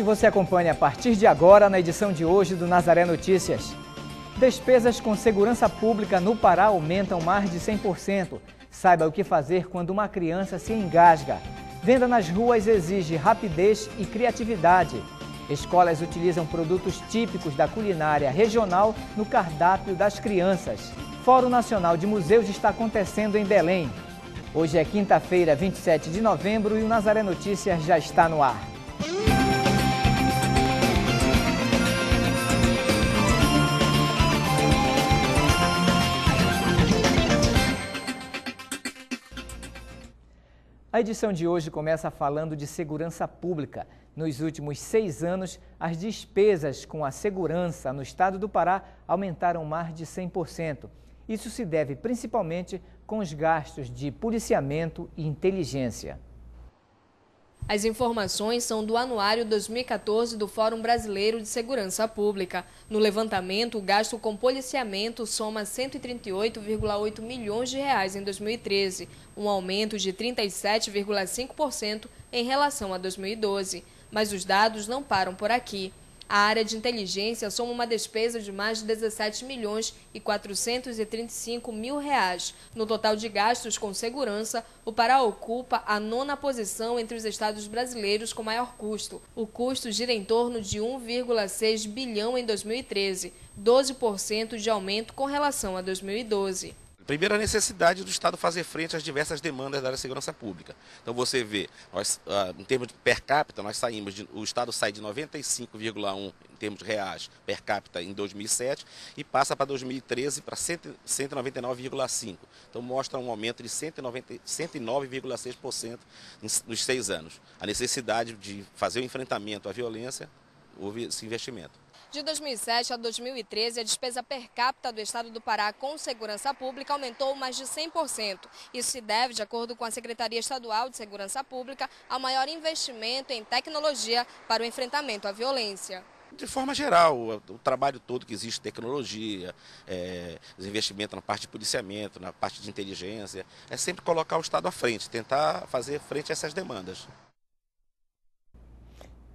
que você acompanha a partir de agora na edição de hoje do Nazaré Notícias. Despesas com segurança pública no Pará aumentam mais de 100%. Saiba o que fazer quando uma criança se engasga. Venda nas ruas exige rapidez e criatividade. Escolas utilizam produtos típicos da culinária regional no cardápio das crianças. Fórum Nacional de Museus está acontecendo em Belém. Hoje é quinta-feira, 27 de novembro e o Nazaré Notícias já está no ar. A edição de hoje começa falando de segurança pública. Nos últimos seis anos, as despesas com a segurança no estado do Pará aumentaram mais de 100%. Isso se deve principalmente com os gastos de policiamento e inteligência. As informações são do Anuário 2014 do Fórum Brasileiro de Segurança Pública. No levantamento, o gasto com policiamento soma 138,8 milhões de reais em 2013, um aumento de 37,5% em relação a 2012. Mas os dados não param por aqui. A área de inteligência soma uma despesa de mais de 17 milhões e 435 mil reais. No total de gastos com segurança, o Pará ocupa a nona posição entre os estados brasileiros com maior custo. O custo gira em torno de 1,6 bilhão em 2013, 12% de aumento com relação a 2012. Primeiro, a necessidade do Estado fazer frente às diversas demandas da área de segurança pública. Então, você vê, nós, ah, em termos de per capita, nós saímos, de, o Estado sai de 95,1 em termos de reais per capita em 2007 e passa para 2013 para 199,5. Então, mostra um aumento de 109,6% nos seis anos. A necessidade de fazer o enfrentamento à violência, houve esse investimento. De 2007 a 2013, a despesa per capita do estado do Pará com segurança pública aumentou mais de 100%. Isso se deve, de acordo com a Secretaria Estadual de Segurança Pública, ao maior investimento em tecnologia para o enfrentamento à violência de forma geral, o, trabalho todo que existe, tecnologia, é, na parte de policiamento, na parte de inteligência, é sempre colocar o Estado à frente, tentar fazer frente a essas demandas.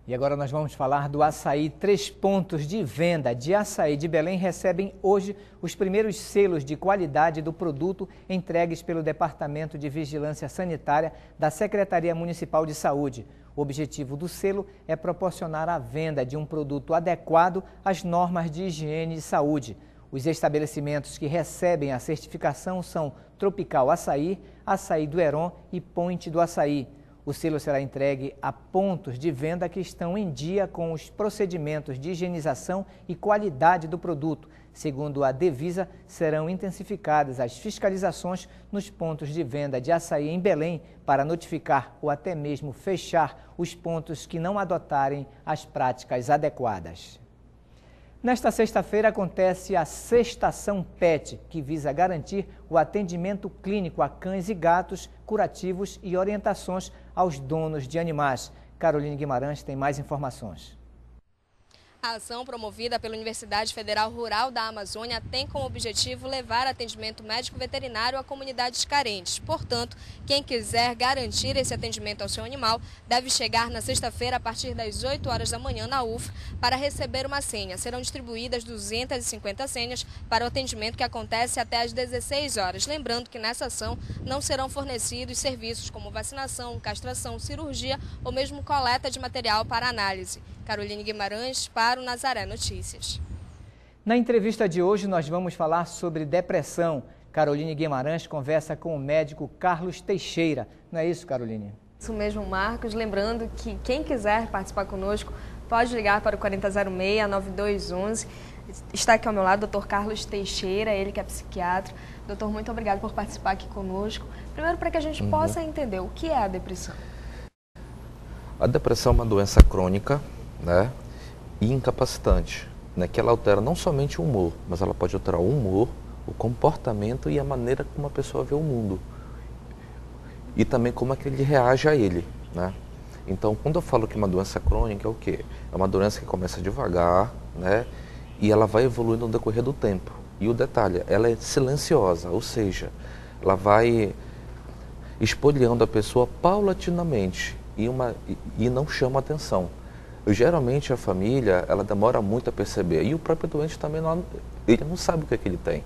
E agora nós vamos falar do açaí. Três pontos de venda de açaí de Belém recebem hoje os primeiros selos de qualidade do produto entregues pelo Departamento de Vigilância Sanitária da Secretaria Municipal de Saúde. O objetivo do selo é proporcionar a venda de um produto adequado às normas de higiene e saúde. Os estabelecimentos que recebem a certificação são Tropical Açaí, Açaí do Heron e Ponte do Açaí. O selo será entregue a pontos de venda que estão em dia com os procedimentos de higienização e qualidade do produto. Segundo a Devisa, serão intensificadas as fiscalizações nos pontos de venda de açaí em Belém para notificar ou até mesmo fechar os pontos que não adotarem as práticas adequadas. Nesta sexta-feira acontece a Sextação PET, que visa garantir o atendimento clínico a cães e gatos, curativos e orientações aos donos de animais. Caroline Guimarães tem mais informações. A ação promovida pela Universidade Federal Rural da Amazônia tem como objetivo levar atendimento médico veterinário a comunidades carentes. Portanto, quem quiser garantir esse atendimento ao seu animal deve chegar na sexta-feira a partir das 8 horas da manhã na UF para receber uma senha. Serão distribuídas 250 senhas para o atendimento que acontece até às 16 horas. Lembrando que nessa ação não serão fornecidos serviços como vacinação, castração, cirurgia ou mesmo coleta de material para análise. Caroline Guimarães para o Nazaré Notícias. Na entrevista de hoje nós vamos falar sobre depressão. Caroline Guimarães conversa com o médico Carlos Teixeira. Não é isso, Caroline? Isso mesmo, Marcos. Lembrando que quem quiser participar conosco pode ligar para o 4006-9211. Está aqui ao meu lado o doutor Carlos Teixeira, ele que é psiquiatra. Doutor, muito obrigado por participar aqui conosco. Primeiro, para que a gente uhum. possa entender o que é a depressão. A depressão é uma doença crônica né? E incapacitante, né? que ela altera não somente o humor, mas ela pode alterar o humor, o comportamento e a maneira como a pessoa vê o mundo. E também como é que ele reage a ele. Né? Então, quando eu falo que uma doença crônica é o quê? É uma doença que começa devagar, né? E ela vai evoluindo no decorrer do tempo. E o detalhe, ela é silenciosa, ou seja, ela vai espoliando a pessoa paulatinamente e, uma, e não chama atenção. Geralmente a família ela demora muito a perceber e o próprio doente também não, ele não sabe o que, é que ele tem.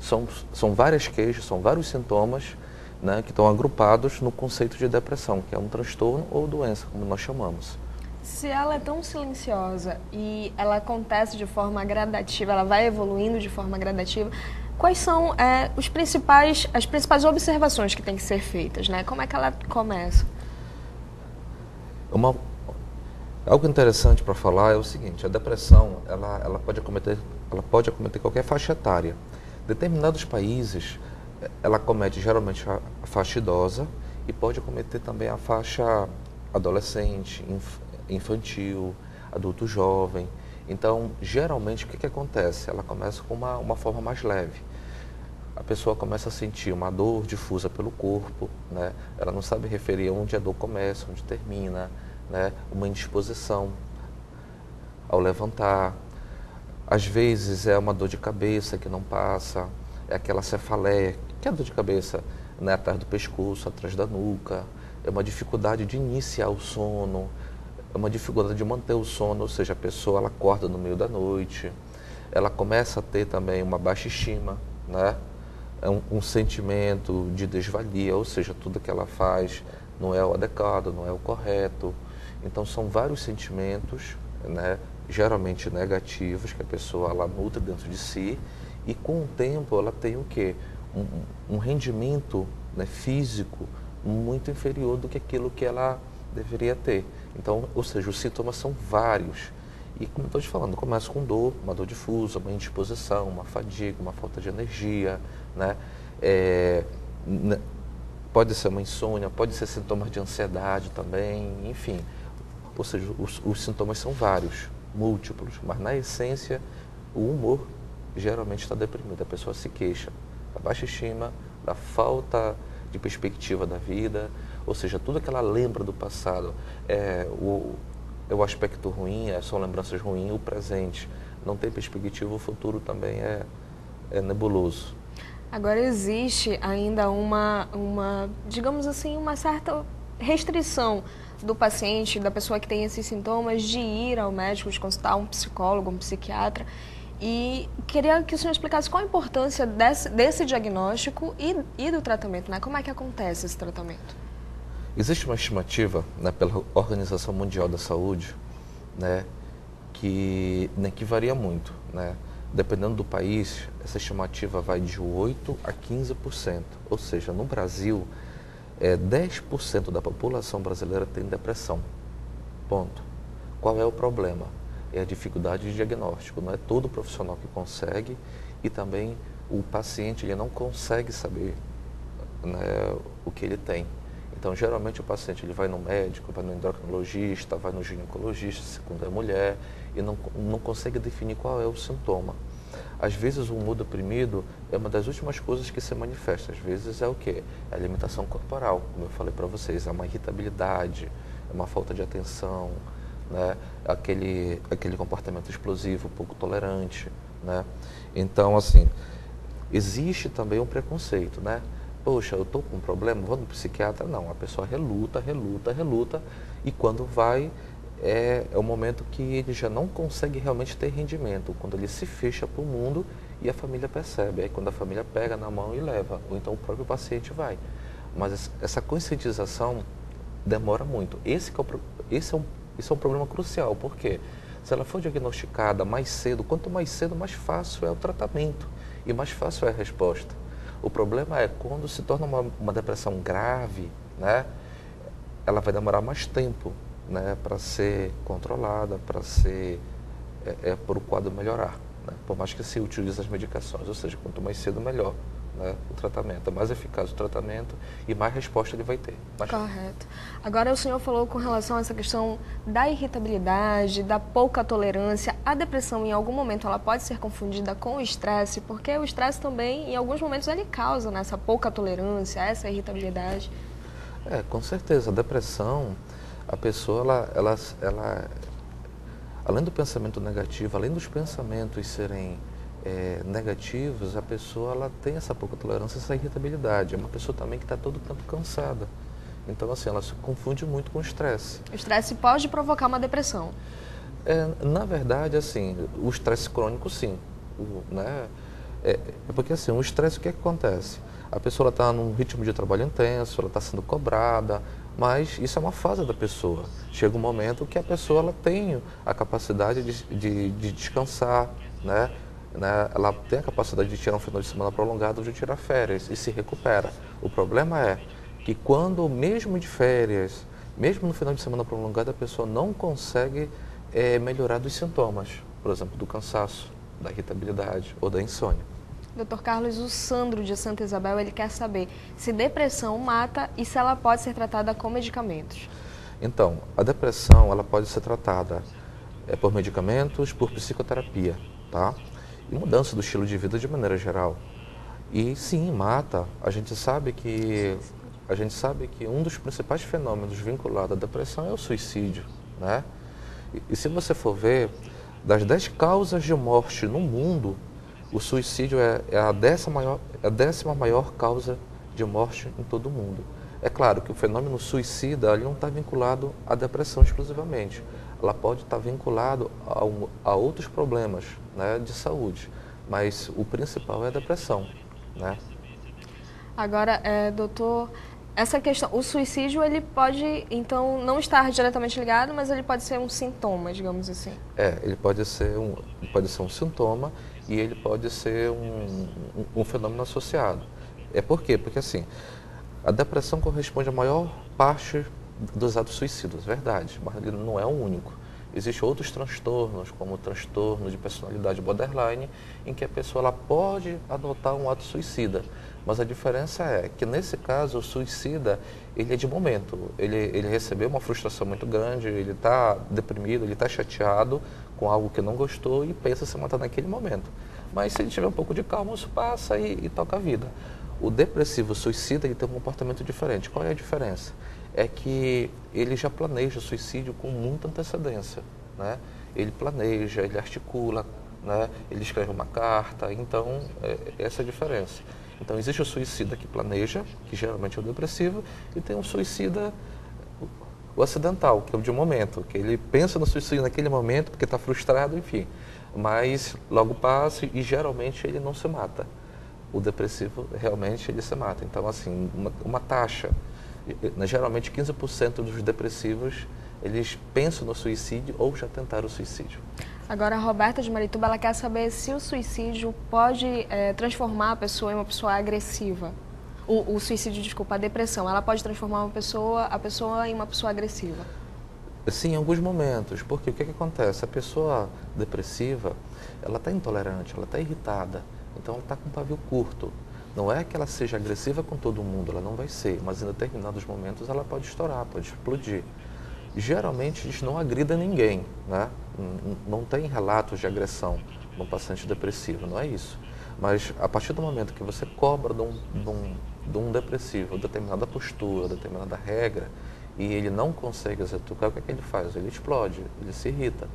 São, são várias queixas, são vários sintomas né, que estão agrupados no conceito de depressão, que é um transtorno ou doença, como nós chamamos. Se ela é tão silenciosa e ela acontece de forma gradativa, ela vai evoluindo de forma gradativa, quais são é, os principais, as principais observações que têm que ser feitas? Né? Como é que ela começa? Uma, algo interessante para falar é o seguinte: a depressão ela, ela, pode acometer, ela pode acometer qualquer faixa etária. Determinados países, ela comete geralmente a faixa idosa e pode acometer também a faixa adolescente, inf, infantil, adulto jovem. Então, geralmente, o que, que acontece? Ela começa com uma, uma forma mais leve. A pessoa começa a sentir uma dor difusa pelo corpo, né? ela não sabe referir onde a dor começa, onde termina, né? uma indisposição ao levantar. Às vezes é uma dor de cabeça que não passa, é aquela cefaleia, que é dor de cabeça né? atrás do pescoço, atrás da nuca, é uma dificuldade de iniciar o sono, é uma dificuldade de manter o sono, ou seja, a pessoa ela acorda no meio da noite, ela começa a ter também uma baixa estima, né? É um, um sentimento de desvalia, ou seja, tudo que ela faz não é o adequado, não é o correto. Então são vários sentimentos, né? geralmente negativos que a pessoa ela nutre dentro de si e com o tempo ela tem o quê? Um, um rendimento né, físico muito inferior do que aquilo que ela deveria ter. Então, ou seja, os sintomas são vários. E como estou te falando, começa com dor, uma dor difusa, uma indisposição, uma fadiga, uma falta de energia, né? É, pode ser uma insônia, pode ser sintomas de ansiedade também, enfim. Ou seja, os, os sintomas são vários, múltiplos, mas na essência, o humor geralmente está deprimido. A pessoa se queixa da baixa estima, da falta de perspectiva da vida, ou seja, tudo que ela lembra do passado é o, é o aspecto ruim, é, são lembranças ruins, o presente não tem perspectiva, o futuro também é, é nebuloso. Agora existe ainda uma, uma, digamos assim, uma certa restrição do paciente, da pessoa que tem esses sintomas, de ir ao médico, de consultar um psicólogo, um psiquiatra. E queria que o senhor explicasse qual a importância desse, desse diagnóstico e, e do tratamento, né? Como é que acontece esse tratamento? Existe uma estimativa né, pela Organização Mundial da Saúde né, que, né, que varia muito. Né? Dependendo do país, essa estimativa vai de 8% a 15%. Ou seja, no Brasil, é, 10% da população brasileira tem depressão. Ponto. Qual é o problema? É a dificuldade de diagnóstico. Não é todo profissional que consegue e também o paciente ele não consegue saber né, o que ele tem. Então, geralmente o paciente ele vai no médico, vai no endocrinologista, vai no ginecologista, se quando é mulher, e não, não consegue definir qual é o sintoma. Às vezes o humor deprimido é uma das últimas coisas que se manifesta. Às vezes é o quê? É a alimentação corporal, como eu falei para vocês, é uma irritabilidade, é uma falta de atenção, né? aquele, aquele comportamento explosivo, pouco tolerante. Né? Então, assim, existe também um preconceito, né? poxa, eu estou com um problema, vou no psiquiatra. Não, a pessoa reluta, reluta, reluta, e quando vai, é, é o momento que ele já não consegue realmente ter rendimento, quando ele se fecha para o mundo e a família percebe. Aí quando a família pega na mão e leva, ou então o próprio paciente vai. Mas essa conscientização demora muito. Esse é, o, esse é, um, esse é um problema crucial, porque se ela for diagnosticada mais cedo, quanto mais cedo, mais fácil é o tratamento e mais fácil é a resposta. O problema é quando se torna uma, uma depressão grave, né, ela vai demorar mais tempo né, para ser controlada, para ser é, é, para o quadro melhorar. Né, por mais que se utilize as medicações, ou seja, quanto mais cedo melhor né, o tratamento. É mais eficaz o tratamento e mais resposta ele vai ter. Mais... Correto. Agora o senhor falou com relação a essa questão da irritabilidade, da pouca tolerância. A depressão, em algum momento, ela pode ser confundida com o estresse, porque o estresse também, em alguns momentos, ele causa né, essa pouca tolerância, essa irritabilidade. É, com certeza. A depressão, a pessoa, ela, ela, ela além do pensamento negativo, além dos pensamentos serem é, negativos, a pessoa ela tem essa pouca tolerância, essa irritabilidade. É uma pessoa também que está todo tempo cansada. Então, assim, ela se confunde muito com o estresse. O estresse pode provocar uma depressão. É, na verdade, assim, o estresse crônico, sim. O, né? É, é, porque assim, o estresse, o que, é que acontece? A pessoa está num ritmo de trabalho intenso, ela está sendo cobrada, mas isso é uma fase da pessoa. Chega um momento que a pessoa ela tem a capacidade de, de, de descansar, né? né? ela tem a capacidade de tirar um final de semana prolongado, de tirar férias e se recupera. O problema é que quando, mesmo de férias, mesmo no final de semana prolongado, a pessoa não consegue é, melhorar dos sintomas, por exemplo, do cansaço, da irritabilidade ou da insônia. Doutor Carlos, o Sandro de Santa Isabel, ele quer saber se depressão mata e se ela pode ser tratada com medicamentos. Então, a depressão, ela pode ser tratada é, por medicamentos, por psicoterapia, tá? E mudança do estilo de vida de maneira geral. E sim, mata. A gente sabe que a gente sabe que um dos principais fenômenos vinculados à depressão é o suicídio, né? E, e se você for ver, das 10 causas de morte no mundo, o suicídio é, é, a, décima maior, é a décima maior causa de morte em todo o mundo. É claro que o fenômeno suicida ele não está vinculado à depressão exclusivamente. Ela pode estar tá vinculado a, um, a, outros problemas né, de saúde, mas o principal é a depressão. Né? Agora, é, doutor, essa questão, o suicídio ele pode então não estar diretamente ligado, mas ele pode ser um sintoma, digamos assim. É, ele pode ser um, pode ser um sintoma e ele pode ser um, um, um fenômeno associado. É por quê? Porque assim, a depressão corresponde à maior parte dos atos suicidas, verdade, mas ele não é o único. Existem outros transtornos, como o transtorno de personalidade borderline, em que a pessoa ela pode adotar um ato suicida. Mas a diferença é que, nesse caso, o suicida ele é de momento. Ele, ele recebeu uma frustração muito grande, ele está deprimido, ele está chateado com algo que não gostou e pensa se matar naquele momento. Mas se ele tiver um pouco de calma, isso passa e, e toca a vida. O depressivo suicida ele tem um comportamento diferente. Qual é a diferença? É que ele já planeja o suicídio com muita antecedência. Né? Ele planeja, ele articula, né? ele escreve uma carta. Então, é, essa é a diferença. Então, existe o suicida que planeja, que geralmente é o depressivo, e tem um suicida o acidental, que é o de momento, que ele pensa no suicídio naquele momento porque está frustrado, enfim. Mas logo passa e geralmente ele não se mata. O depressivo realmente ele se mata. Então, assim, uma, uma taxa, geralmente 15% dos depressivos, eles pensam no suicídio ou já tentaram o suicídio. Agora, a Roberta de Marituba, ela quer saber se o suicídio pode é, transformar a pessoa em uma pessoa agressiva o, o, suicídio, desculpa, a depressão, ela pode transformar uma pessoa, a pessoa em uma pessoa agressiva? Sim, em alguns momentos. Porque o que, que acontece? A pessoa depressiva, ela está intolerante, ela está irritada. Então, ela está com um pavio curto. Não é que ela seja agressiva com todo mundo, ela não vai ser. Mas em determinados momentos ela pode estourar, pode explodir. Geralmente, isso não agrida ninguém, né? Não tem relatos de agressão no paciente depressivo, não é isso. Mas a partir do momento que você cobra de um, de um, de um depressivo determinada postura, determinada regra, e ele não consegue executar, o que, é que ele faz? Ele explode, ele se irrita.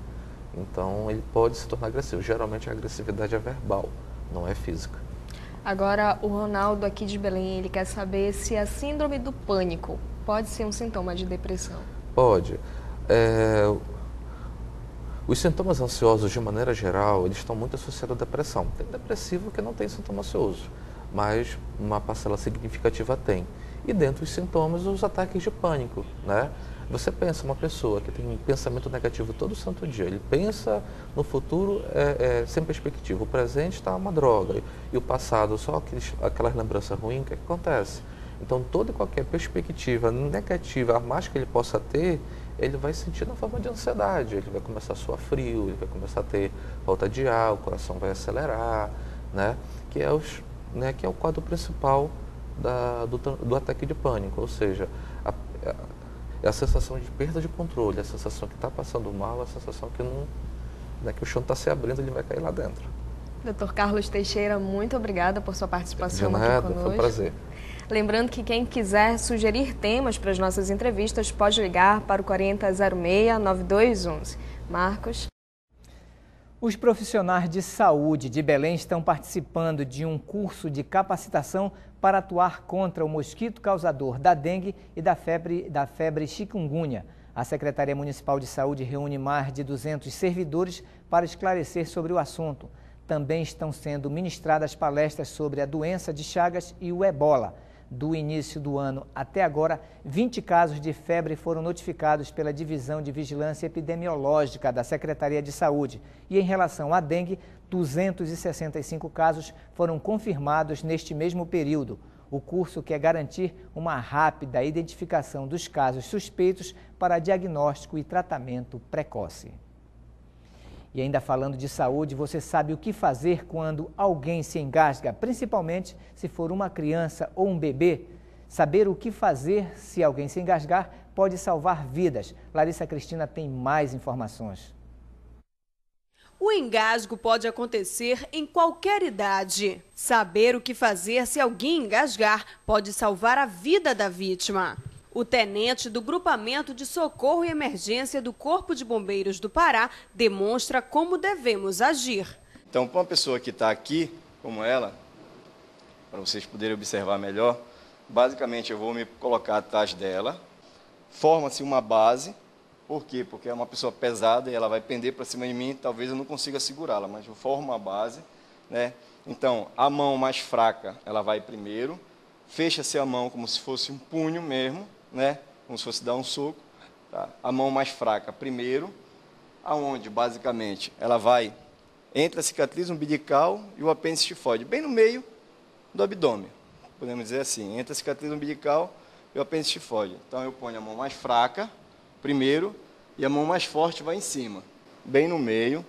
Então ele pode se tornar agressivo. Geralmente a agressividade é verbal, não é física. Agora o Ronaldo aqui de Belém, ele quer saber se a síndrome do pânico pode ser um sintoma de depressão. Pode. É, os sintomas ansiosos, de maneira geral, eles estão muito associados à depressão. Tem depressivo que não tem sintoma ansioso, mas uma parcela significativa tem. E dentro dos sintomas, os ataques de pânico, né? Você pensa uma pessoa que tem um pensamento negativo todo santo dia, ele pensa no futuro é, é, sem perspectiva, o presente está uma droga e o passado só aqueles, aquelas lembranças ruins, o que, é que acontece? Então toda e qualquer perspectiva negativa, a mais que ele possa ter, ele vai sentir na forma de ansiedade, ele vai começar a suar frio, ele vai começar a ter falta de ar, o coração vai acelerar, né? que, é os, né? que é o quadro principal da, do, do ataque de pânico, ou seja, a, a, é a sensação de perda de controle, a sensação que está passando mal, a sensação que, não, né, que o chão está se abrindo e ele vai cair lá dentro. Doutor Carlos Teixeira, muito obrida por sua participação de nada, aqui conosco. Foi um prazer. Lembrando que quem quiser sugerir temas para as nossas entrevistas pode ligar para o 4006-9211. Marcos. Os profissionais de saúde de Belém estão participando de um curso de capacitação para atuar contra o mosquito causador da dengue e da febre, da febre chikungunya. A Secretaria Municipal de Saúde reúne mais de 200 servidores para esclarecer sobre o assunto. Também estão sendo ministradas palestras sobre a doença de Chagas e o ebola. Do início do ano até agora, 20 casos de febre foram notificados pela Divisão de Vigilância Epidemiológica da Secretaria de Saúde. E em relação à dengue, 265 casos foram confirmados neste mesmo período. O curso quer garantir uma rápida identificação dos casos suspeitos para diagnóstico e tratamento precoce. E ainda falando de saúde, você sabe o que fazer quando alguém se engasga, principalmente se for uma criança ou um bebê? Saber o que fazer se alguém se engasgar pode salvar vidas. Larissa Cristina tem mais informações. O engasgo pode acontecer em qualquer idade. Saber o que fazer se alguém engasgar pode salvar a vida da vítima. O tenente do Grupamento de Socorro e Emergência do Corpo de Bombeiros do Pará demonstra como devemos agir. Então, para uma pessoa que está aqui, como ela, para vocês poderem observar melhor, basicamente eu vou me colocar atrás dela, forma-se uma base, por quê? Porque é uma pessoa pesada e ela vai pender para cima de mim, talvez eu não consiga segurá-la, mas eu formo uma base, né? Então, a mão mais fraca, ela vai primeiro, fecha-se a mão como se fosse um punho mesmo, né? Como se fosse dar um soco. Tá? A mão mais fraca primeiro, aonde basicamente ela vai entre a cicatriz umbilical e o apêndice tifoide, bem no meio do abdômen. Podemos dizer assim, entre a cicatriz umbilical e o apêndice tifoide. Então eu ponho a mão mais fraca primeiro e a mão mais forte vai em cima, bem no meio,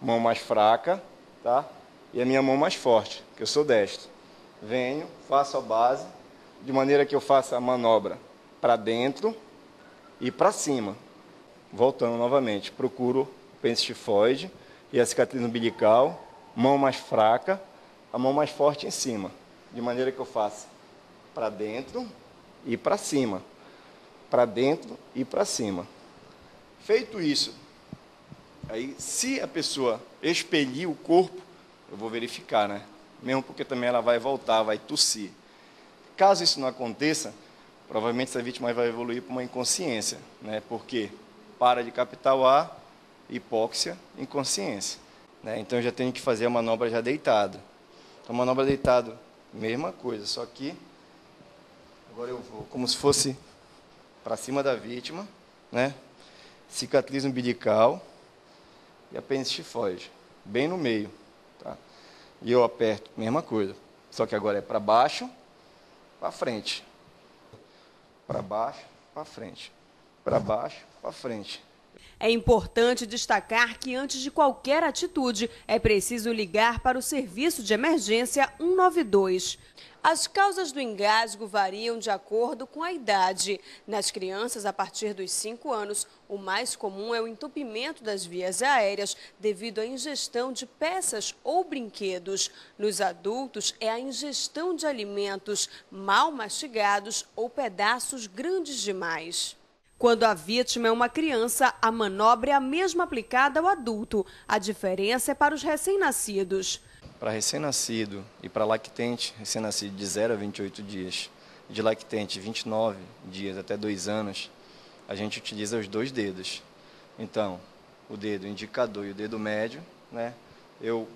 mão mais fraca, tá? E a minha mão mais forte, que eu sou destro. Venho, faço a base, de maneira que eu faça a manobra para dentro e para cima. Voltando novamente, procuro tifoide e a cicatriz umbilical, mão mais fraca, a mão mais forte em cima, de maneira que eu faça para dentro e para cima, para dentro e para cima. Feito isso, aí se a pessoa expelir o corpo, eu vou verificar, né? Mesmo porque também ela vai voltar, vai tossir. Caso isso não aconteça, provavelmente essa vítima vai evoluir para uma inconsciência, né? Porque para de captar o ar, hipóxia, inconsciência. Né? Então eu já tenho que fazer a manobra já deitado. Então manobra deitado, mesma coisa, só que agora eu vou como se fosse para cima da vítima, né? Cicatriz umbilical e apêndice tifoide, bem no meio, tá? E eu aperto, mesma coisa, só que agora é para baixo, para frente para baixo, para frente, para baixo, para frente. É importante destacar que antes de qualquer atitude é preciso ligar para o serviço de emergência 192. As causas do engasgo variam de acordo com a idade. Nas crianças, a partir dos 5 anos, o mais comum é o entupimento das vias aéreas devido à ingestão de peças ou brinquedos. Nos adultos, é a ingestão de alimentos mal mastigados ou pedaços grandes demais. Quando a vítima é uma criança, a manobra é a mesma aplicada ao adulto. A diferença é para os recém-nascidos para recém-nascido e para lactente, recém-nascido de 0 a 28 dias, de lactente 29 dias até 2 anos, a gente utiliza os dois dedos. Então, o dedo indicador e o dedo médio, né? Eu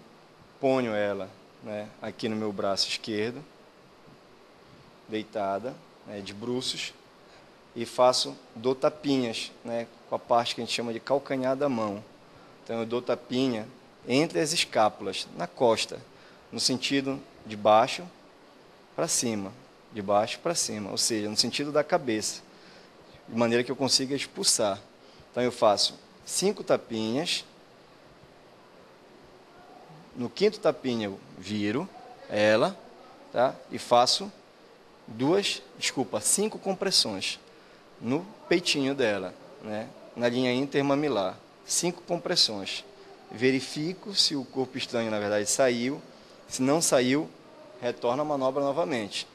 ponho ela, né, aqui no meu braço esquerdo, deitada, né, de bruços, e faço dou tapinhas, né, com a parte que a gente chama de calcanhar da mão. Então eu dou tapinha entre as escápulas, na costa, no sentido de baixo para cima, de baixo para cima, ou seja, no sentido da cabeça, de maneira que eu consiga expulsar. Então eu faço cinco tapinhas, no quinto tapinha eu viro ela, tá? E faço duas, desculpa, cinco compressões no peitinho dela, né? Na linha intermamilar, cinco compressões verifico se o corpo estranho, na verdade, saiu. Se não saiu, retorna a manobra novamente.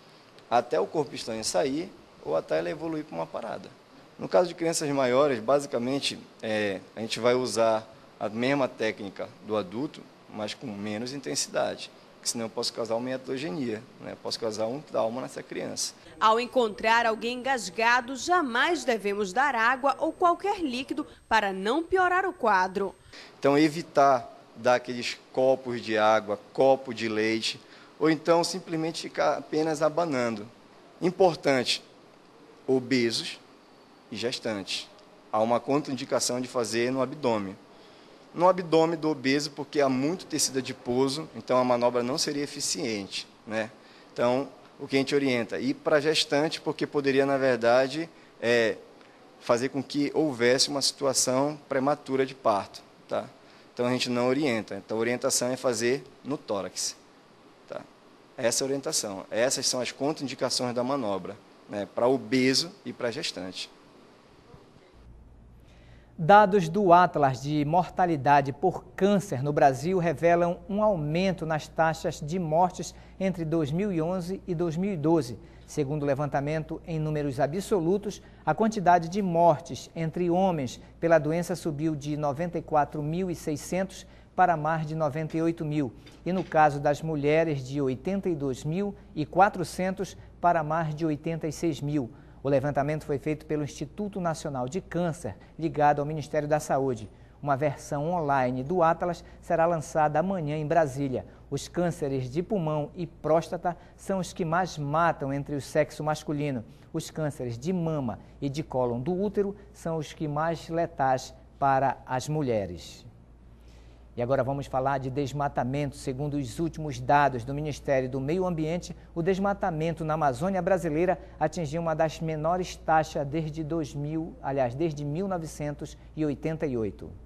Até o corpo estranho sair ou até ela evoluir para uma parada. No caso de crianças maiores, basicamente, é, a gente vai usar a mesma técnica do adulto, mas com menos intensidade. Porque senão eu posso causar uma heterogenia, né? posso causar um trauma nessa criança. Ao encontrar alguém engasgado, jamais devemos dar água ou qualquer líquido para não piorar o quadro. Então, evitar dar aqueles copos de água, copo de leite, ou então simplesmente ficar apenas abanando. Importante, obesos e gestantes. Há uma contraindicação de fazer no abdômen. No abdômen do obeso, porque há muito tecido adiposo, então a manobra não seria eficiente. Né? Então, o que a gente orienta? Ir para gestante, porque poderia, na verdade, é, fazer com que houvesse uma situação prematura de parto. Tá? Então, a gente não orienta. Então, a orientação é fazer no tórax. Tá? Essa é a orientação. Essas são as contraindicações da manobra, né? para obeso e para gestante. Dados do Atlas de Mortalidade por Câncer no Brasil revelam um aumento nas taxas de mortes entre 2011 e 2012. Segundo o levantamento em números absolutos, a quantidade de mortes entre homens pela doença subiu de 94.600 para mais de 98 mil, e no caso das mulheres, de 82.400 para mais de 86 mil. O levantamento foi feito pelo Instituto Nacional de Câncer, ligado ao Ministério da Saúde. Uma versão online do Atlas será lançada amanhã em Brasília. Os cânceres de pulmão e próstata são os que mais matam entre o sexo masculino. Os cânceres de mama e de cólon do útero são os que mais letais para as mulheres. E agora vamos falar de desmatamento. Segundo os últimos dados do Ministério do Meio Ambiente, o desmatamento na Amazônia brasileira atingiu uma das menores taxas desde 2000, aliás, desde 1988.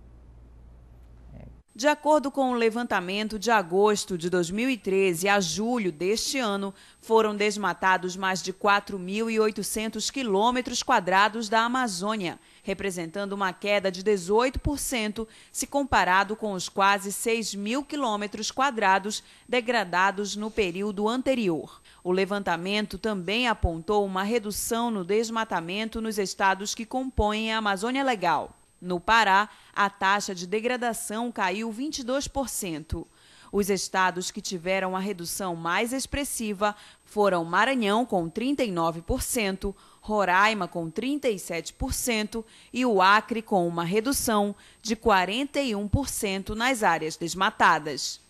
De acordo com o levantamento de agosto de 2013 a julho deste ano, foram desmatados mais de 4.800 quilômetros quadrados da Amazônia, representando uma queda de 18% se comparado com os quase 6 mil quilômetros quadrados degradados no período anterior. O levantamento também apontou uma redução no desmatamento nos estados que compõem a Amazônia Legal. No Pará, a taxa de degradação caiu 22%. Os estados que tiveram a redução mais expressiva foram Maranhão, com 39%, Roraima, com 37%, e o Acre, com uma redução de 41% nas áreas desmatadas.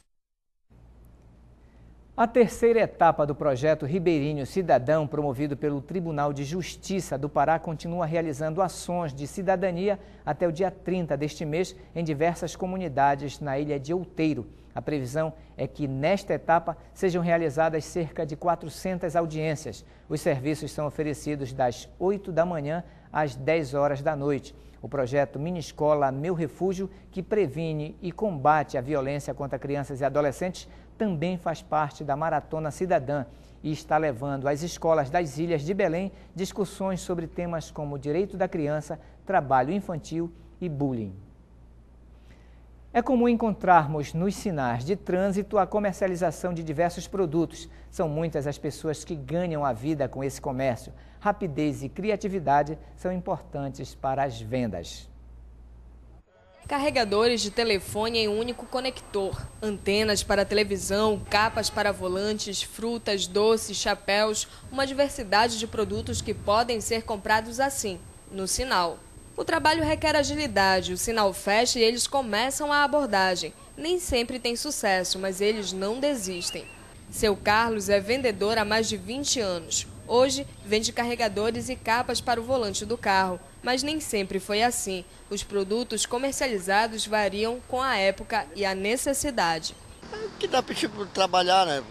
A terceira etapa do projeto Ribeirinho Cidadão, promovido pelo Tribunal de Justiça do Pará, continua realizando ações de cidadania até o dia 30 deste mês em diversas comunidades na ilha de Outeiro. A previsão é que nesta etapa sejam realizadas cerca de 400 audiências. Os serviços são oferecidos das 8 da manhã às 10 horas da noite. O projeto Mini Escola Meu Refúgio, que previne e combate a violência contra crianças e adolescentes, também faz parte da Maratona Cidadã e está levando às escolas das ilhas de Belém discussões sobre temas como direito da criança, trabalho infantil e bullying. É comum encontrarmos nos sinais de trânsito a comercialização de diversos produtos. São muitas as pessoas que ganham a vida com esse comércio. Rapidez e criatividade são importantes para as vendas carregadores de telefone em um único conector, antenas para televisão, capas para volantes, frutas, doces, chapéus, uma diversidade de produtos que podem ser comprados assim, no sinal. O trabalho requer agilidade, o sinal fecha e eles começam a abordagem. Nem sempre tem sucesso, mas eles não desistem. Seu Carlos é vendedor há mais de 20 anos. Hoje, vende carregadores e capas para o volante do carro, mas nem sempre foi assim. Os produtos comercializados variam com a época e a necessidade. É que dá para tipo, trabalhar, né?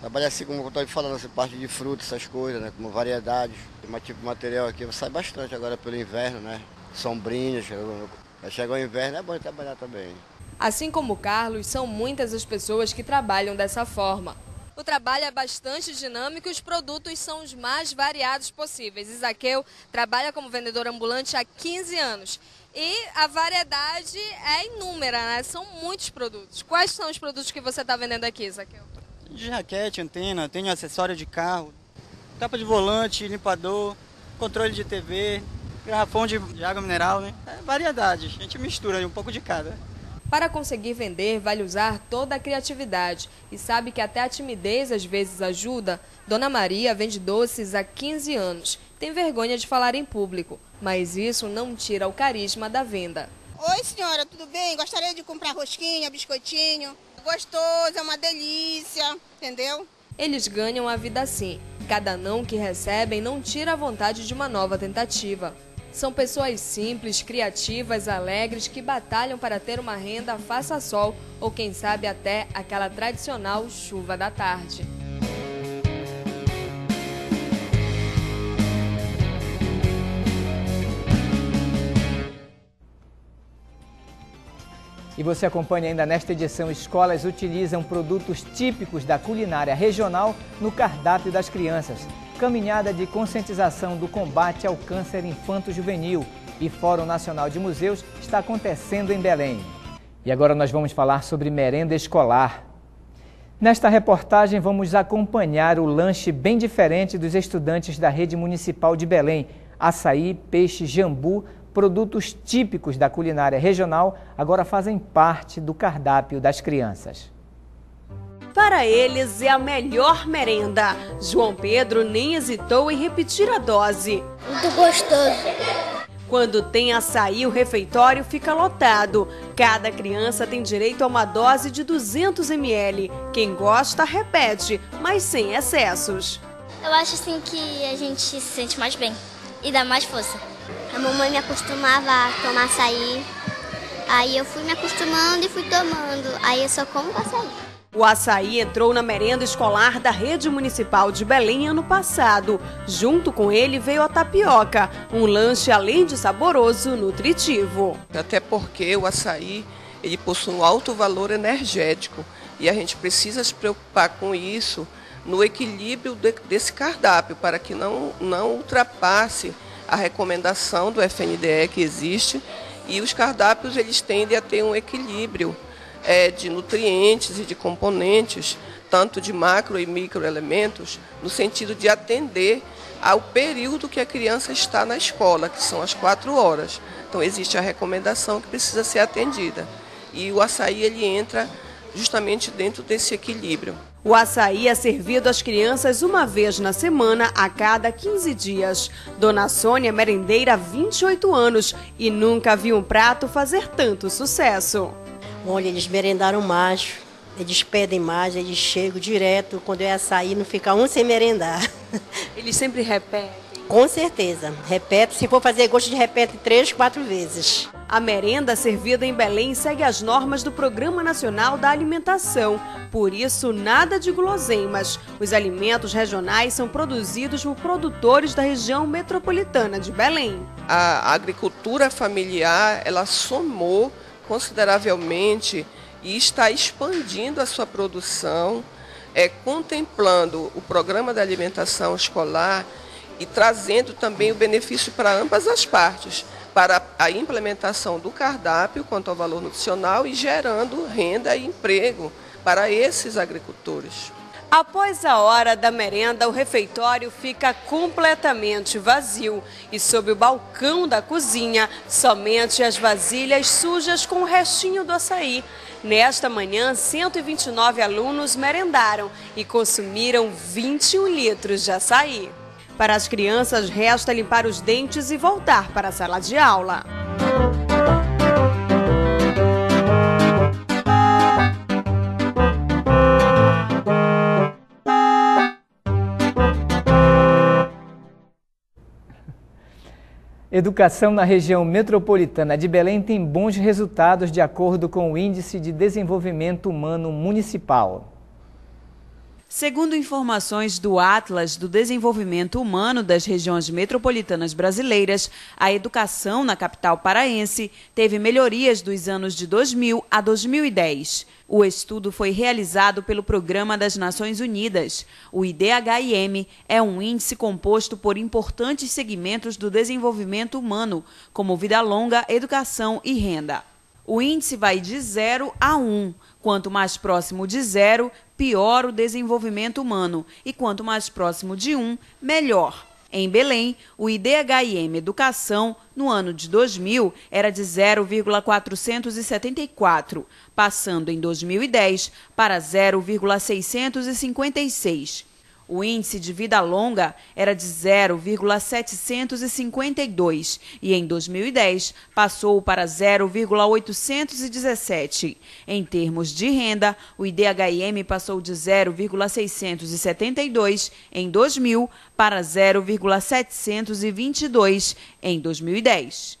Trabalhar assim, como eu estou falando, essa parte de frutas, essas coisas, né? Como variedades. Tem tipo de material aqui sai bastante agora pelo inverno, né? Sombrinhas. Chegou o inverno, é bom trabalhar também. Assim como Carlos, são muitas as pessoas que trabalham dessa forma. O trabalho é bastante dinâmico e os produtos são os mais variados possíveis. Isaqueu trabalha como vendedor ambulante há 15 anos. E a variedade é inúmera, né? São muitos produtos. Quais são os produtos que você está vendendo aqui, Isaqueu? De raquete, antena, tenho acessório de carro, capa de volante, limpador, controle de TV, garrafão de, de água mineral, né? É variedade, a gente mistura um pouco de cada. Para conseguir vender, vai usar toda a criatividade e sabe que até a timidez às vezes ajuda. Dona Maria vende doces há 15 anos. Tem vergonha de falar em público, mas isso não tira o carisma da venda. Oi, senhora, tudo bem? Gostaria de comprar rosquinha, biscoitinho. Gostoso, é uma delícia, entendeu? Eles ganham a vida assim. Cada não que recebem não tira a vontade de uma nova tentativa. São pessoas simples, criativas, alegres que batalham para ter uma renda faça sol ou quem sabe até aquela tradicional chuva da tarde. E você acompanha ainda nesta edição: escolas utilizam produtos típicos da culinária regional no cardápio das crianças. Caminhada de conscientização do combate ao câncer infanto-juvenil e Fórum Nacional de Museus está acontecendo em Belém. E agora nós vamos falar sobre merenda escolar. Nesta reportagem vamos acompanhar o lanche bem diferente dos estudantes da rede municipal de Belém. Açaí, peixe, jambu, produtos típicos da culinária regional agora fazem parte do cardápio das crianças. Para eles é a melhor merenda. João Pedro nem hesitou em repetir a dose. Muito gostoso. Quando tem açaí, o refeitório fica lotado. Cada criança tem direito a uma dose de 200 ml. Quem gosta, repete, mas sem excessos. Eu acho assim que a gente se sente mais bem e dá mais força. A mamãe me acostumava a tomar açaí. Aí eu fui me acostumando e fui tomando. Aí eu só como açaí. O açaí entrou na merenda escolar da rede municipal de Belém ano passado. Junto com ele veio a tapioca, um lanche além de saboroso, nutritivo. Até porque o açaí ele possui um alto valor energético e a gente precisa se preocupar com isso no equilíbrio de, desse cardápio para que não, não ultrapasse a recomendação do FNDE que existe e os cardápios eles tendem a ter um equilíbrio é, de nutrientes e de componentes, tanto de macro e microelementos, no sentido de atender ao período que a criança está na escola, que são as quatro horas. Então existe a recomendação que precisa ser atendida. E o açaí ele entra justamente dentro desse equilíbrio. O açaí é servido às crianças uma vez na semana, a cada 15 dias. Dona Sônia é merendeira há 28 anos e nunca viu um prato fazer tanto sucesso. Olha, eles merendaram mais, eles pedem mais, eles chegam direto. Quando é açaí, não fica um sem merendar. Eles sempre repetem? Com certeza. Repete, se for fazer gosto de repete três, quatro vezes. A merenda servida em Belém segue as normas do Programa Nacional da Alimentação. Por isso, nada de guloseimas. Os alimentos regionais são produzidos por produtores da região metropolitana de Belém. A agricultura familiar, ela somou consideravelmente e está expandindo a sua produção, é, contemplando o programa de alimentação escolar e trazendo também o benefício para ambas as partes para a implementação do cardápio quanto ao valor nutricional e gerando renda e emprego para esses agricultores. Após a hora da merenda, o refeitório fica completamente vazio e sob o balcão da cozinha, somente as vasilhas sujas com o restinho do açaí. Nesta manhã, 129 alunos merendaram e consumiram 21 litros de açaí. Para as crianças, resta limpar os dentes e voltar para a sala de aula. Educação na região metropolitana de Belém tem bons resultados de acordo com o Índice de Desenvolvimento Humano Municipal. Segundo informações do Atlas do Desenvolvimento Humano das Regiões Metropolitanas Brasileiras, a educação na capital paraense teve melhorias dos anos de 2000 a 2010. O estudo foi realizado pelo Programa das Nações Unidas. O IDHIM é um índice composto por importantes segmentos do desenvolvimento humano, como vida longa, educação e renda. O índice vai de 0 a 1. Quanto mais próximo de zero, pior o desenvolvimento humano, e quanto mais próximo de um, melhor. Em Belém, o IDHIM Educação, no ano de 2000, era de 0,474, passando em 2010 para 0,656. O índice de vida longa era de 0,752 e em 2010 passou para 0,817. Em termos de renda, o IDHM passou de 0,672 em 2000 para 0,722 em 2010.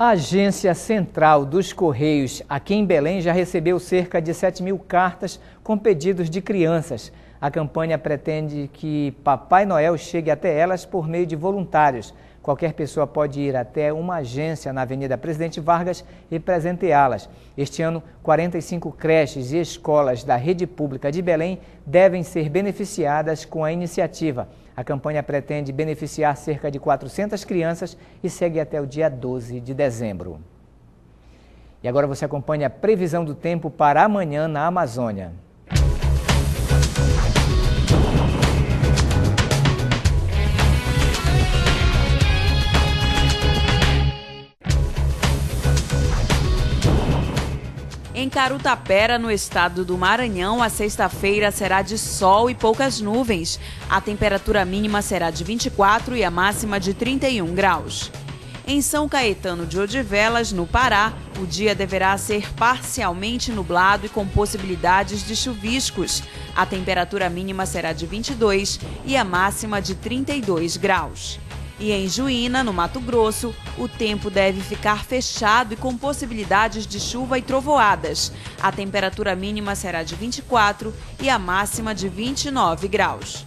A Agência Central dos Correios, aqui em Belém, já recebeu cerca de 7 mil cartas com pedidos de crianças. A campanha pretende que Papai Noel chegue até elas por meio de voluntários. Qualquer pessoa pode ir até uma agência na Avenida Presidente Vargas e presenteá-las. Este ano, 45 creches e escolas da rede pública de Belém devem ser beneficiadas com a iniciativa. A campanha pretende beneficiar cerca de 400 crianças e segue até o dia 12 de dezembro. E agora você acompanha a previsão do tempo para amanhã na Amazônia. Em Carutapera, no estado do Maranhão, a sexta-feira será de sol e poucas nuvens. A temperatura mínima será de 24 e a máxima de 31 graus. Em São Caetano de Odivelas, no Pará, o dia deverá ser parcialmente nublado e com possibilidades de chuviscos. A temperatura mínima será de 22 e a máxima de 32 graus. E em Juína, no Mato Grosso, o tempo deve ficar fechado e com possibilidades de chuva e trovoadas. A temperatura mínima será de 24 e a máxima de 29 graus.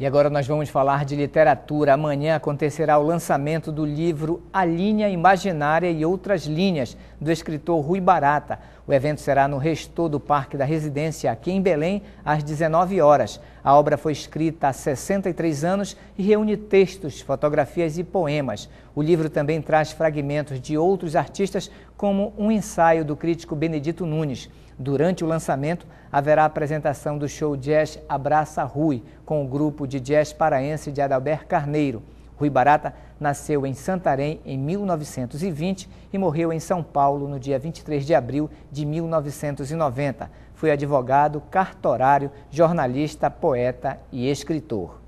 E agora nós vamos falar de literatura. Amanhã acontecerá o lançamento do livro A Linha Imaginária e Outras Linhas, do escritor Rui Barata. O evento será no Restor do Parque da Residência, aqui em Belém, às 19 horas. A obra foi escrita há 63 anos e reúne textos, fotografias e poemas. O livro também traz fragmentos de outros artistas, como um ensaio do crítico Benedito Nunes. Durante o lançamento, haverá a apresentação do show Jazz Abraça Rui, com o grupo de jazz paraense de Adalber Carneiro. Rui Barata nasceu em Santarém em 1920 e morreu em São Paulo no dia 23 de abril de 1990. Foi advogado, cartorário, jornalista, poeta e escritor.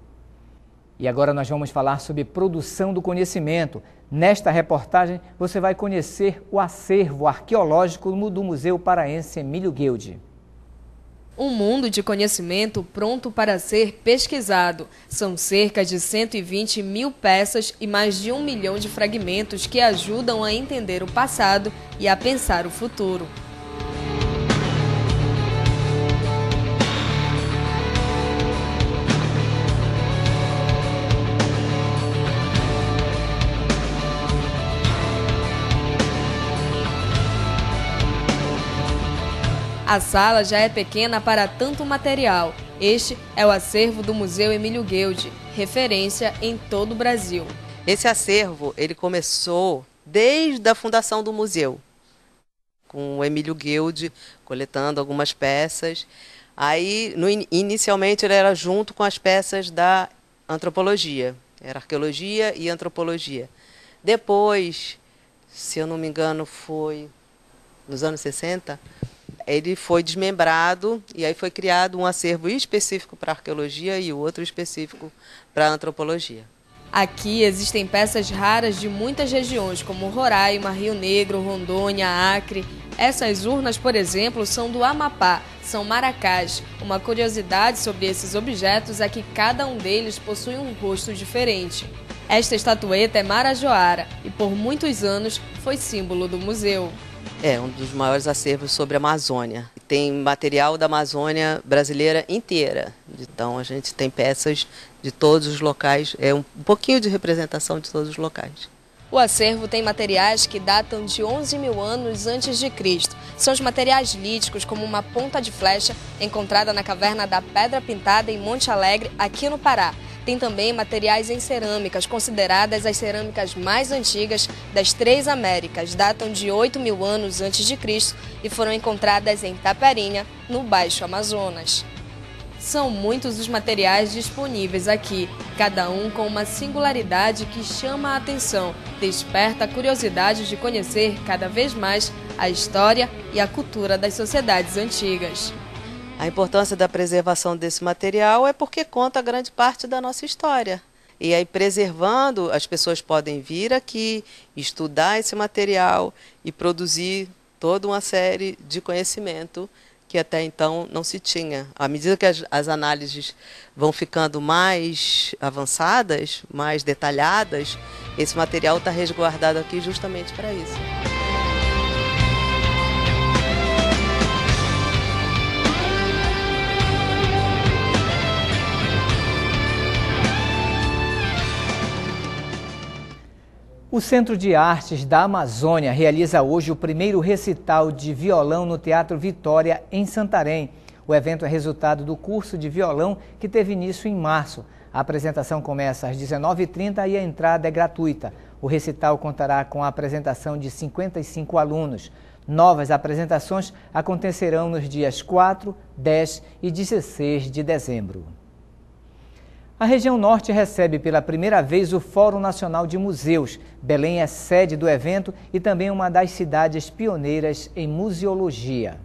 E agora nós vamos falar sobre produção do conhecimento. Nesta reportagem, você vai conhecer o acervo arqueológico do Museu Paraense Emílio Guilde. Um mundo de conhecimento pronto para ser pesquisado. São cerca de 120 mil peças e mais de um milhão de fragmentos que ajudam a entender o passado e a pensar o futuro. A sala já é pequena para tanto material. Este é o acervo do Museu Emílio Guilde, referência em todo o Brasil. Esse acervo ele começou desde a fundação do museu, com o Emílio Guilde coletando algumas peças. Aí, no, inicialmente, ele era junto com as peças da antropologia, era arqueologia e antropologia. Depois, se eu não me engano, foi nos anos 60, ele foi desmembrado e aí foi criado um acervo específico para arqueologia e outro específico para antropologia. Aqui existem peças raras de muitas regiões, como Roraima, Rio Negro, Rondônia, Acre. Essas urnas, por exemplo, são do Amapá, são maracás. Uma curiosidade sobre esses objetos é que cada um deles possui um rosto diferente. Esta estatueta é marajoara e por muitos anos foi símbolo do museu. É, um dos maiores acervos sobre a Amazônia. Tem material da Amazônia brasileira inteira. Então a gente tem peças de todos os locais, é um pouquinho de representação de todos os locais. O acervo tem materiais que datam de 11 mil anos antes de Cristo. São os materiais líticos, como uma ponta de flecha encontrada na caverna da Pedra Pintada em Monte Alegre, aqui no Pará. Tem também materiais em cerâmicas, consideradas as cerâmicas mais antigas das três Américas. Datam de 8 mil anos antes de Cristo e foram encontradas em Taperinha, no Baixo Amazonas. São muitos os materiais disponíveis aqui, cada um com uma singularidade que chama a atenção, desperta a curiosidade de conhecer cada vez mais a história e a cultura das sociedades antigas. A importância da preservação desse material é porque conta grande parte da nossa história. E aí, preservando, as pessoas podem vir aqui, estudar esse material e produzir toda uma série de conhecimento que até então não se tinha. À medida que as, as análises vão ficando mais avançadas, mais detalhadas, esse material está resguardado aqui justamente para isso. O Centro de Artes da Amazônia realiza hoje o primeiro recital de violão no Teatro Vitória, em Santarém. O evento é resultado do curso de violão que teve início em março. A apresentação começa às 19h30 e a entrada é gratuita. O recital contará com a apresentação de 55 alunos. Novas apresentações acontecerão nos dias 4, 10 e 16 de dezembro. A região norte recebe pela primeira vez o Fórum Nacional de Museus. Belém é sede do evento e também uma das cidades pioneiras em museologia.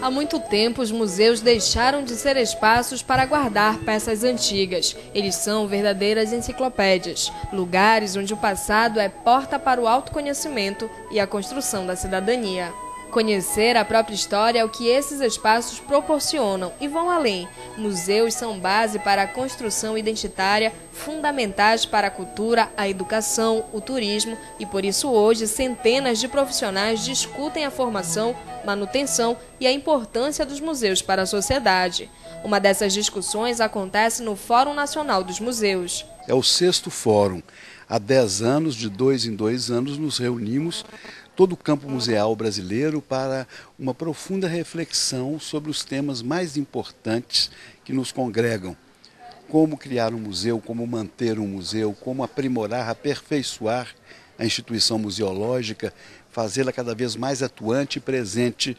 Há muito tempo, os museus deixaram de ser espaços para guardar peças antigas. Eles são verdadeiras enciclopédias, lugares onde o passado é porta para o autoconhecimento e a construção da cidadania. Conhecer a própria história é o que esses espaços proporcionam e vão além. Museus são base para a construção identitária, fundamentais para a cultura, a educação, o turismo e por isso hoje centenas de profissionais discutem a formação, manutenção e a importância dos museus para a sociedade. Uma dessas discussões acontece no Fórum Nacional dos Museus. É o sexto fórum. Há dez anos, de dois em dois anos, nos reunimos todo o campo museal brasileiro para uma profunda reflexão sobre os temas mais importantes que nos congregam. Como criar um museu, como manter um museu, como aprimorar, aperfeiçoar a instituição museológica, fazê-la cada vez mais atuante e presente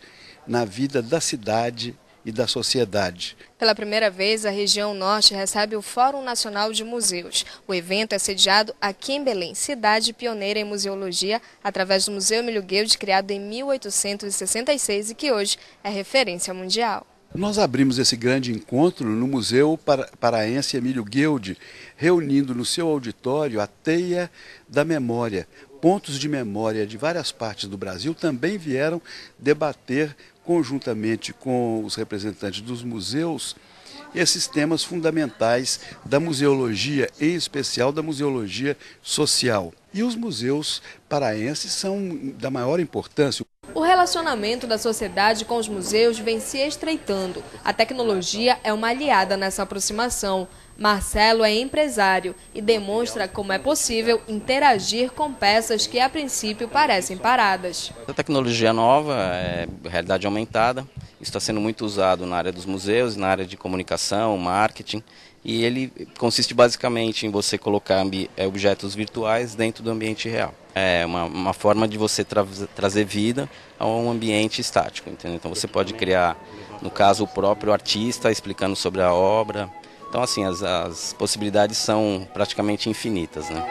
na vida da cidade e da sociedade. Pela primeira vez, a região norte recebe o Fórum Nacional de Museus. O evento é sediado aqui em Belém, cidade pioneira em museologia, através do Museu Emílio Guild, criado em 1866 e que hoje é referência mundial. Nós abrimos esse grande encontro no Museu Paraense Emílio Guild, reunindo no seu auditório a teia da memória. Pontos de memória de várias partes do Brasil também vieram debater conjuntamente com os representantes dos museus, esses temas fundamentais da museologia, em especial da museologia social. E os museus paraenses são da maior importância. O relacionamento da sociedade com os museus vem se estreitando. A tecnologia é uma aliada nessa aproximação. Marcelo é empresário e demonstra como é possível interagir com peças que a princípio parecem paradas. A tecnologia nova é realidade aumentada, está sendo muito usado na área dos museus, na área de comunicação, marketing, e ele consiste basicamente em você colocar é, objetos virtuais dentro do ambiente real. É uma, uma forma de você tra trazer vida a um ambiente estático. Entendeu? Então você pode criar, no caso, o próprio artista explicando sobre a obra, então, assim, as, as possibilidades são praticamente infinitas, né?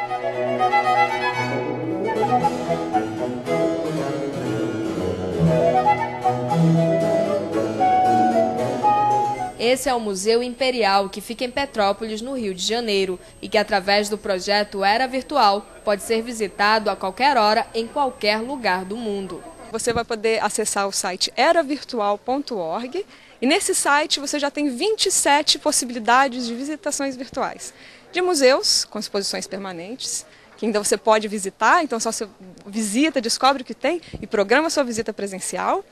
Esse é o Museu Imperial, que fica em Petrópolis, no Rio de Janeiro, e que, através do projeto Era Virtual, pode ser visitado a qualquer hora, em qualquer lugar do mundo. Você vai poder acessar o site eravirtual.org e nesse site você já tem 27 possibilidades de visitações virtuais. De museus, com exposições permanentes, que ainda você pode visitar, então só você visita, descobre o que tem e programa sua visita presencial.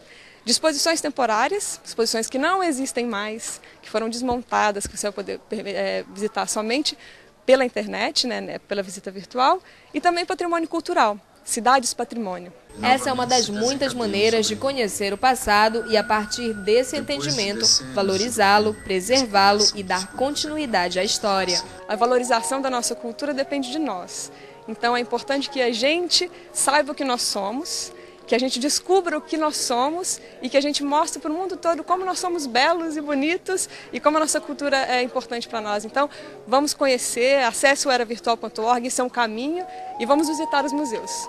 De exposições temporárias, exposições que não existem mais, que foram desmontadas, que você vai poder é, visitar somente pela internet, né, né, pela visita virtual, e também patrimônio cultural. Cidades Patrimônio. Essa é uma das muitas maneiras de conhecer o passado e, a partir desse entendimento, valorizá-lo, preservá-lo e dar continuidade à história. A valorização da nossa cultura depende de nós. Então é importante que a gente saiba o que nós somos, que a gente descubra o que nós somos e que a gente mostre para o mundo todo como nós somos belos e bonitos e como a nossa cultura é importante para nós. Então, vamos conhecer, acesse o eravirtual.org, isso é um caminho, e vamos visitar os museus.